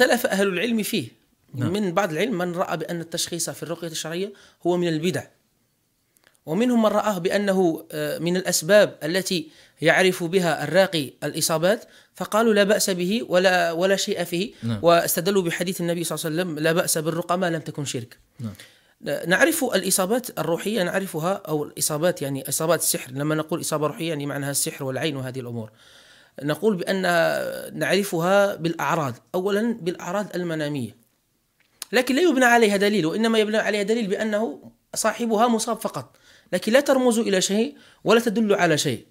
اختلف أهل العلم فيه نعم. من بعض العلم من رأى بأن التشخيص في الرقية الشرعية هو من البدع ومنهم من رآه بأنه آه، من الأسباب التي يعرف بها الراقي الإصابات فقالوا لا بأس به ولا ولا شيء فيه نعم. واستدلوا بحديث النبي صلى الله عليه وسلم لا بأس بالرقى ما لم تكن شرك نعم. نعرف الإصابات الروحية نعرفها أو الإصابات يعني إصابات السحر لما نقول إصابة روحية يعني معناها السحر والعين وهذه الأمور نقول بأن نعرفها بالأعراض. أولا بالأعراض المنامية. لكن لا يبنى عليها دليل وإنما يبنى عليها دليل بأنه صاحبها مصاب فقط. لكن لا ترمز إلى شيء ولا تدل على شيء.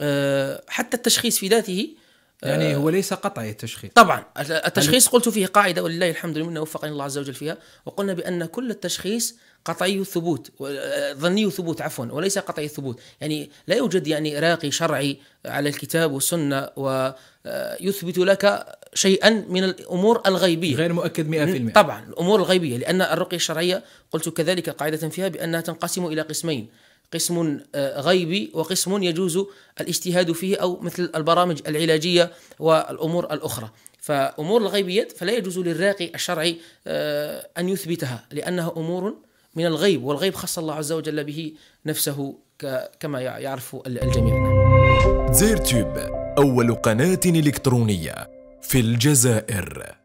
آه، حتى التشخيص في ذاته يعني هو ليس قطعي التشخيص. طبعا. التشخيص قلت فيه قاعدة ولله الحمد لله وفقني الله عز وجل فيها وقلنا بأن كل التشخيص قطعي الثبوت ظني الثبوت عفوا وليس قطعي الثبوت يعني لا يوجد يعني راقي شرعي على الكتاب والسنة ويثبت لك شيئا من الأمور الغيبية. غير مؤكد 100% طبعا الأمور الغيبية لأن الرقية الشرعية قلت كذلك قاعدة فيها بأنها تنقسم إلى قسمين. قسم آه، غيبي وقسم يجوز الاجتهاد فيه أو مثل البرامج العلاجية والأمور الأخرى. فأمور الغيبيات فلا يجوز للراقي الشرعي آه، أن يثبتها لأنها أمور من الغيب والغيب خص الله عز وجل به نفسه كما يعرف الجميع. زير تيوب أول قناة إلكترونية في الجزائر.